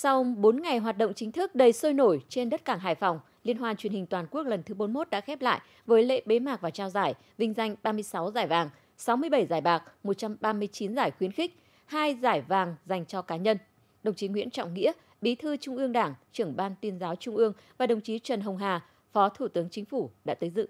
Sau 4 ngày hoạt động chính thức đầy sôi nổi trên đất cảng Hải Phòng, Liên hoan truyền hình toàn quốc lần thứ 41 đã khép lại với lễ bế mạc và trao giải, vinh danh 36 giải vàng, 67 giải bạc, 139 giải khuyến khích, 2 giải vàng dành cho cá nhân. Đồng chí Nguyễn Trọng Nghĩa, Bí thư Trung ương Đảng, trưởng ban tuyên giáo Trung ương và đồng chí Trần Hồng Hà, Phó Thủ tướng Chính phủ đã tới dự.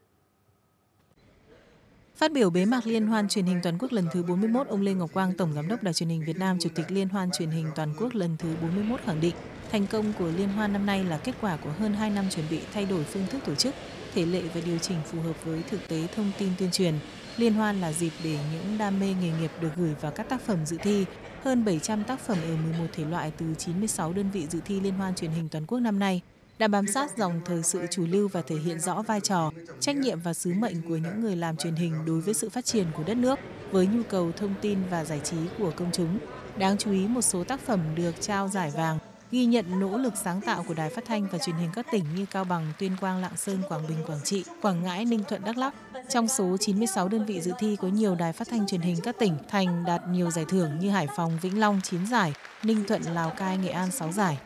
Phát biểu bế mạc Liên hoan truyền hình toàn quốc lần thứ 41, ông Lê Ngọc Quang, Tổng Giám đốc Đài truyền hình Việt Nam, Chủ tịch Liên hoan truyền hình toàn quốc lần thứ 41 khẳng định, thành công của Liên hoan năm nay là kết quả của hơn 2 năm chuẩn bị thay đổi phương thức tổ chức, thể lệ và điều chỉnh phù hợp với thực tế thông tin tuyên truyền. Liên hoan là dịp để những đam mê nghề nghiệp được gửi vào các tác phẩm dự thi. Hơn 700 tác phẩm ở 11 thể loại từ 96 đơn vị dự thi Liên hoan truyền hình toàn quốc năm nay đã bám sát dòng thời sự chủ lưu và thể hiện rõ vai trò, trách nhiệm và sứ mệnh của những người làm truyền hình đối với sự phát triển của đất nước với nhu cầu thông tin và giải trí của công chúng. Đáng chú ý một số tác phẩm được trao giải vàng ghi nhận nỗ lực sáng tạo của Đài Phát thanh và Truyền hình các tỉnh như Cao Bằng, Tuyên Quang, Lạng Sơn, Quảng Bình, Quảng Trị, Quảng Ngãi, Ninh Thuận, Đắk Lắk. Trong số 96 đơn vị dự thi có nhiều đài phát thanh truyền hình các tỉnh thành đạt nhiều giải thưởng như Hải Phòng, Vĩnh Long 9 giải, Ninh Thuận, Lào Cai, Nghệ An 6 giải.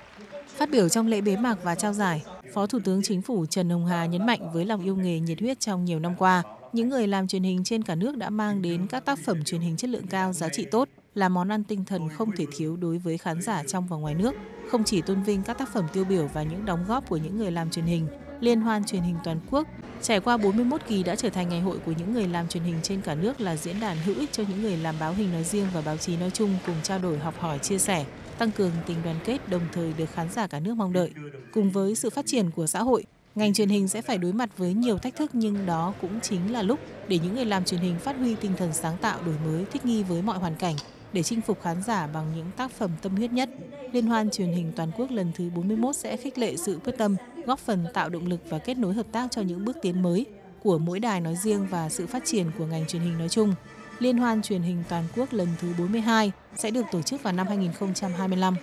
Phát biểu trong lễ bế mạc và trao giải, Phó Thủ tướng Chính phủ Trần Hồng Hà nhấn mạnh với lòng yêu nghề nhiệt huyết trong nhiều năm qua, những người làm truyền hình trên cả nước đã mang đến các tác phẩm truyền hình chất lượng cao, giá trị tốt, là món ăn tinh thần không thể thiếu đối với khán giả trong và ngoài nước, không chỉ tôn vinh các tác phẩm tiêu biểu và những đóng góp của những người làm truyền hình, Liên hoan truyền hình toàn quốc trải qua 41 kỳ đã trở thành ngày hội của những người làm truyền hình trên cả nước là diễn đàn hữu ích cho những người làm báo hình nói riêng và báo chí nói chung cùng trao đổi học hỏi chia sẻ, tăng cường tình đoàn kết đồng thời được khán giả cả nước mong đợi. Cùng với sự phát triển của xã hội, ngành truyền hình sẽ phải đối mặt với nhiều thách thức nhưng đó cũng chính là lúc để những người làm truyền hình phát huy tinh thần sáng tạo đổi mới thích nghi với mọi hoàn cảnh để chinh phục khán giả bằng những tác phẩm tâm huyết nhất. Liên hoan truyền hình toàn quốc lần thứ 41 sẽ khích lệ sự quyết tâm, góp phần tạo động lực và kết nối hợp tác cho những bước tiến mới của mỗi đài nói riêng và sự phát triển của ngành truyền hình nói chung. Liên hoan truyền hình toàn quốc lần thứ 42 sẽ được tổ chức vào năm 2025.